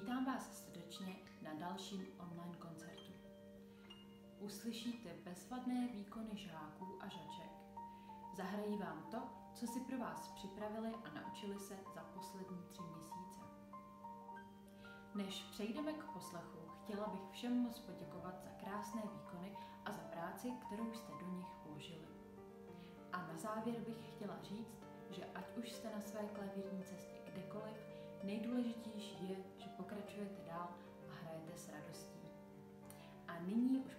Vítám vás srdečně na dalším online koncertu. Uslyšíte bezvadné výkony žáků a žaček. Zahrají vám to, co si pro vás připravili a naučili se za poslední tři měsíce. Než přejdeme k poslechu, chtěla bych všem moc poděkovat za krásné výkony a za práci, kterou jste do nich vložili. A na závěr bych chtěla říct, že ať už jste na své klavírní cestě kdekoliv, nejdůležitější je, že pokračujete dál a hrajete s radostí. A nyní už